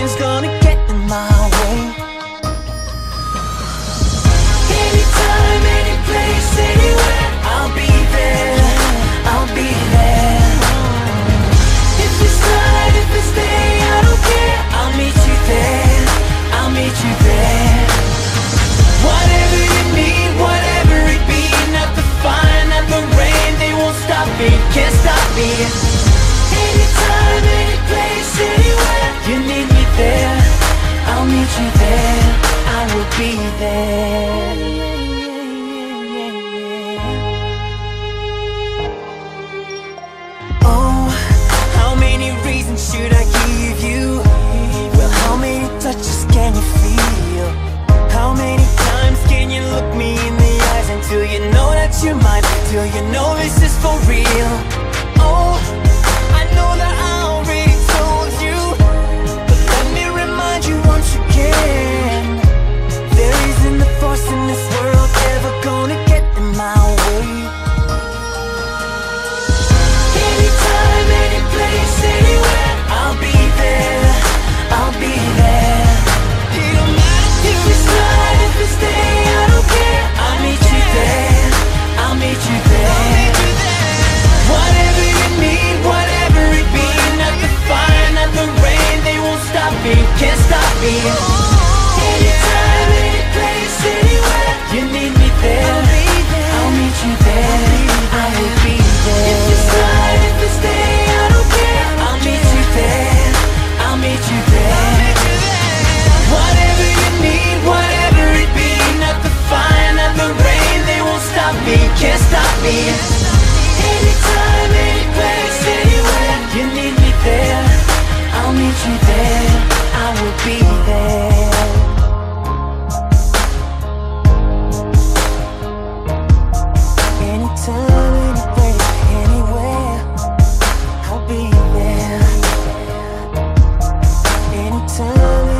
nothing's gonna be there. Oh, how many reasons should I give you? Well, how many touches can you feel? How many times can you look me in the eyes until you know that you're mine? Till you know this is for real. stay. Anytime, anywhere You need me there, I'll meet you there. I will be there. Anytime, anywhere I'll be there. Anytime